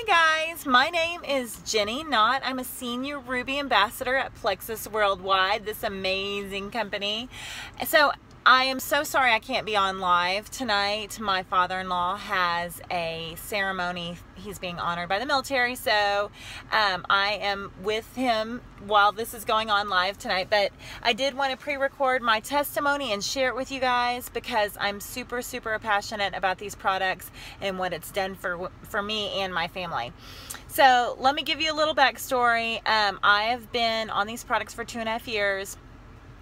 Hi guys, my name is Jenny Knott. I'm a senior Ruby ambassador at Plexus Worldwide, this amazing company. So I am so sorry I can't be on live tonight. My father-in-law has a ceremony. He's being honored by the military, so um, I am with him while this is going on live tonight. But I did want to pre-record my testimony and share it with you guys because I'm super, super passionate about these products and what it's done for, for me and my family. So let me give you a little backstory. Um, I have been on these products for two and a half years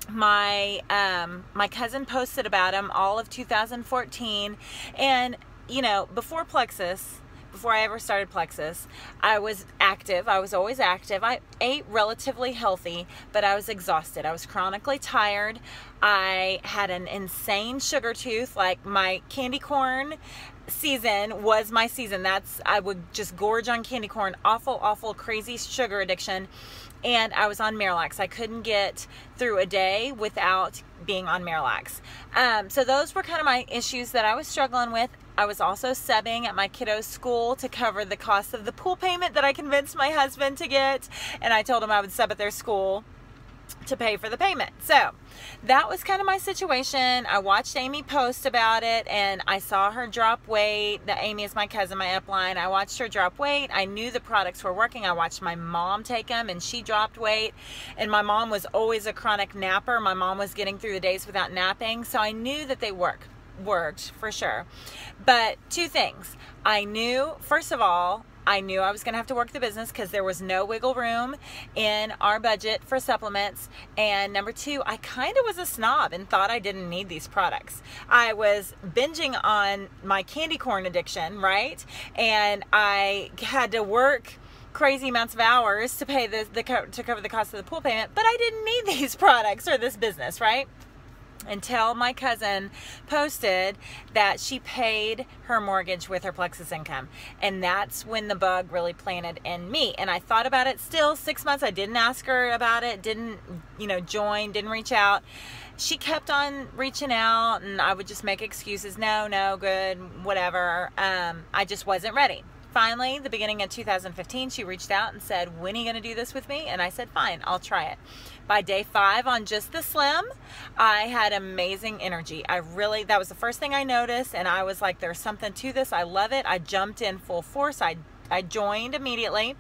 my um, my cousin posted about him all of 2014 and you know before plexus before I ever started Plexus, I was active. I was always active. I ate relatively healthy, but I was exhausted. I was chronically tired. I had an insane sugar tooth. Like my candy corn season was my season. That's, I would just gorge on candy corn. Awful, awful, crazy sugar addiction and I was on Miralax. I couldn't get through a day without being on Miralax. Um, so those were kind of my issues that I was struggling with. I was also subbing at my kiddo's school to cover the cost of the pool payment that I convinced my husband to get, and I told him I would sub at their school to pay for the payment. So that was kind of my situation. I watched Amy post about it and I saw her drop weight. The Amy is my cousin, my upline. I watched her drop weight. I knew the products were working. I watched my mom take them and she dropped weight. And my mom was always a chronic napper. My mom was getting through the days without napping. So I knew that they work worked for sure. But two things. I knew, first of all, I knew I was going to have to work the business because there was no wiggle room in our budget for supplements. And number two, I kind of was a snob and thought I didn't need these products. I was binging on my candy corn addiction, right? And I had to work crazy amounts of hours to pay the, the to cover the cost of the pool payment, but I didn't need these products or this business, right? Until my cousin posted that she paid her mortgage with her Plexus income. And that's when the bug really planted in me. And I thought about it still six months. I didn't ask her about it, didn't, you know, join, didn't reach out. She kept on reaching out and I would just make excuses. No, no, good, whatever. Um, I just wasn't ready finally, the beginning of 2015, she reached out and said, When are you going to do this with me? And I said, Fine, I'll try it. By day five on Just the Slim, I had amazing energy. I really, that was the first thing I noticed, and I was like, There's something to this. I love it. I jumped in full force. I, I joined immediately.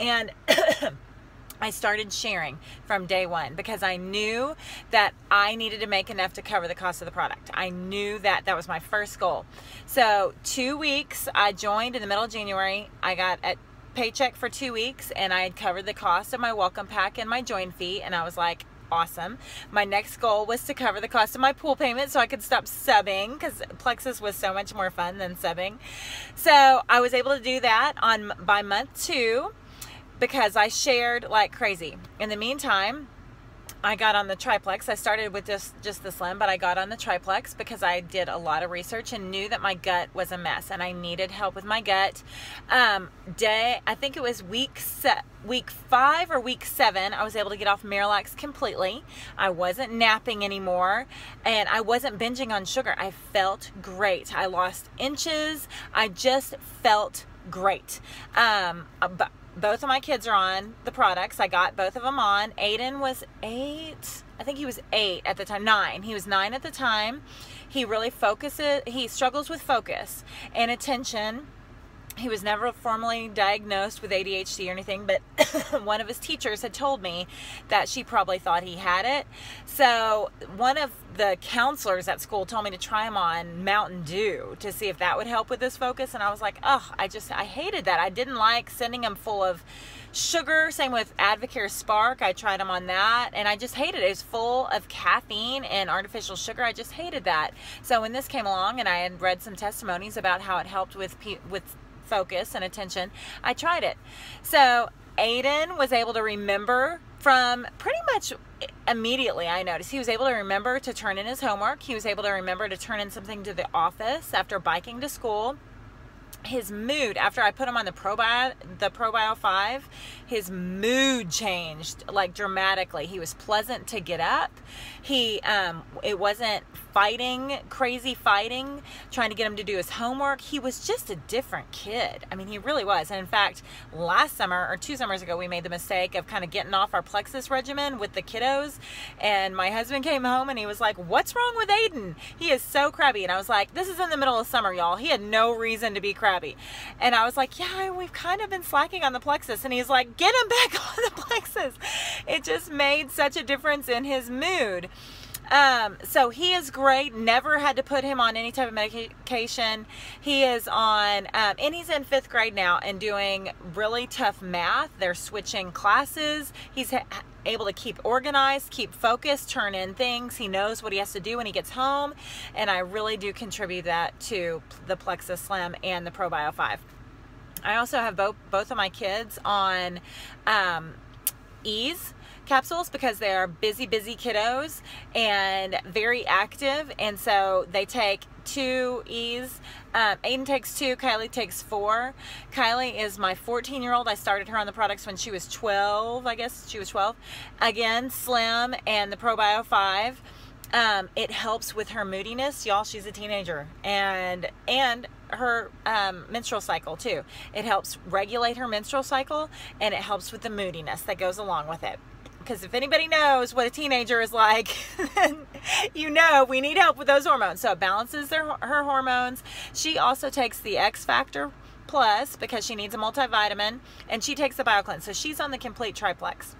And I started sharing from day one because I knew that I needed to make enough to cover the cost of the product. I knew that that was my first goal. So, two weeks, I joined in the middle of January. I got a paycheck for two weeks and I had covered the cost of my welcome pack and my join fee. And I was like, awesome. My next goal was to cover the cost of my pool payment so I could stop subbing because Plexus was so much more fun than subbing. So I was able to do that on by month two because I shared like crazy. In the meantime, I got on the triplex. I started with just just the slim, but I got on the triplex because I did a lot of research and knew that my gut was a mess and I needed help with my gut. Um, day, I think it was week set week five or week seven, I was able to get off Miralax completely. I wasn't napping anymore and I wasn't binging on sugar. I felt great. I lost inches. I just felt great. Um, but both of my kids are on the products. I got both of them on. Aiden was eight. I think he was eight at the time. Nine. He was nine at the time. He really focuses. He struggles with focus and attention he was never formally diagnosed with ADHD or anything, but one of his teachers had told me that she probably thought he had it. So, one of the counselors at school told me to try him on Mountain Dew to see if that would help with his focus. And I was like, oh, I just, I hated that. I didn't like sending him full of sugar. Same with Advocare Spark. I tried them on that and I just hated it. It was full of caffeine and artificial sugar. I just hated that. So when this came along and I had read some testimonies about how it helped with with focus and attention, I tried it. So Aiden was able to remember from pretty much immediately I noticed he was able to remember to turn in his homework. He was able to remember to turn in something to the office after biking to school. His mood after I put him on the ProBio the ProBio 5, his mood changed like dramatically. He was pleasant to get up. He, um, it wasn't fighting, crazy fighting, trying to get him to do his homework. He was just a different kid. I mean, he really was. And in fact, last summer or two summers ago, we made the mistake of kind of getting off our plexus regimen with the kiddos. And my husband came home and he was like, What's wrong with Aiden? He is so crabby. And I was like, This is in the middle of summer, y'all. He had no reason to be crabby. And I was like, Yeah, we've kind of been slacking on the plexus. And he's like, Get him back on the plexus. It just made such a difference in his mood. Um, so he is great. Never had to put him on any type of medication. He is on, um, and he's in fifth grade now and doing really tough math. They're switching classes. He's able to keep organized, keep focused, turn in things. He knows what he has to do when he gets home. And I really do contribute that to the Plexus Slim and the ProBio 5. I also have both both of my kids on um, ease capsules because they are busy, busy kiddos and very active. And so they take two E's. Um, Aiden takes two, Kylie takes four. Kylie is my 14 year old. I started her on the products when she was 12, I guess she was 12. Again, Slim and the ProBio 5. Um, it helps with her moodiness, y'all. She's a teenager, and and her um, menstrual cycle too. It helps regulate her menstrual cycle, and it helps with the moodiness that goes along with it because if anybody knows what a teenager is like, you know we need help with those hormones. So it balances their, her hormones. She also takes the X Factor Plus because she needs a multivitamin, and she takes the BioCleanse. So she's on the complete triplex.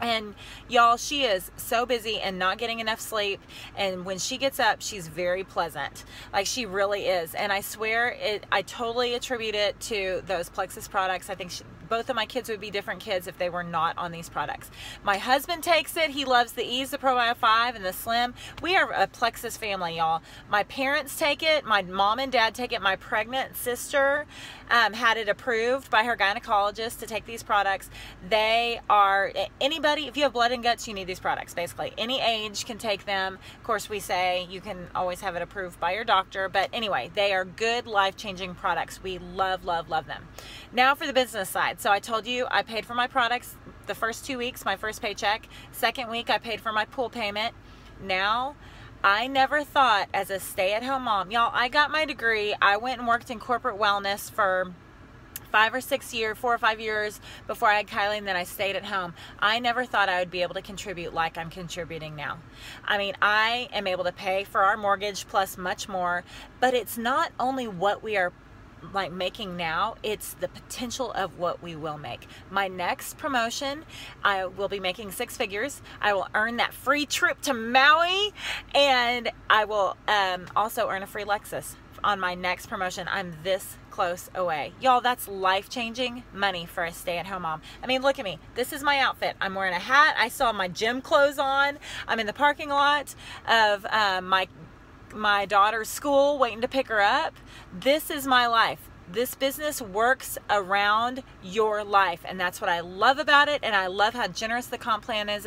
And y'all, she is so busy and not getting enough sleep. And when she gets up, she's very pleasant. Like she really is. And I swear it, I totally attribute it to those Plexus products. I think she, both of my kids would be different kids if they were not on these products. My husband takes it. He loves the Ease, the ProBio 5, and the Slim. We are a Plexus family, y'all. My parents take it. My mom and dad take it. My pregnant sister um, had it approved by her gynecologist to take these products. They are, anybody, if you have blood and guts, you need these products, basically. Any age can take them. Of course, we say you can always have it approved by your doctor, but anyway, they are good, life-changing products. We love, love, love them. Now for the business side. So I told you I paid for my products the first two weeks, my first paycheck. Second week, I paid for my pool payment. Now, I never thought as a stay at home mom, y'all, I got my degree. I went and worked in corporate wellness for five or six years, four or five years before I had Kylie, and then I stayed at home. I never thought I would be able to contribute like I'm contributing now. I mean, I am able to pay for our mortgage plus much more, but it's not only what we are like making now it's the potential of what we will make. My next promotion i will be making six figures. I will earn that free trip to maui and i will um, also earn a free lexus on my next promotion. I'm this close away. Y'all that's life-changing money for a stay-at-home mom. I mean look at me. This is my outfit. I'm wearing a hat. I saw my gym clothes on. I'm in the parking lot of um, my my daughter's school waiting to pick her up. This is my life. This business works around your life, and that's what I love about it. And I love how generous the comp plan is.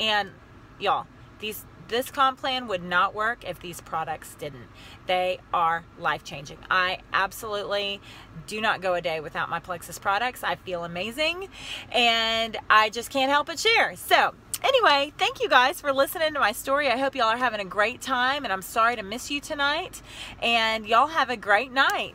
And y'all, these this comp plan would not work if these products didn't. They are life changing. I absolutely do not go a day without my Plexus products. I feel amazing and I just can't help but share. So, anyway, thank you guys for listening to my story. I hope y'all are having a great time and I'm sorry to miss you tonight. And y'all have a great night.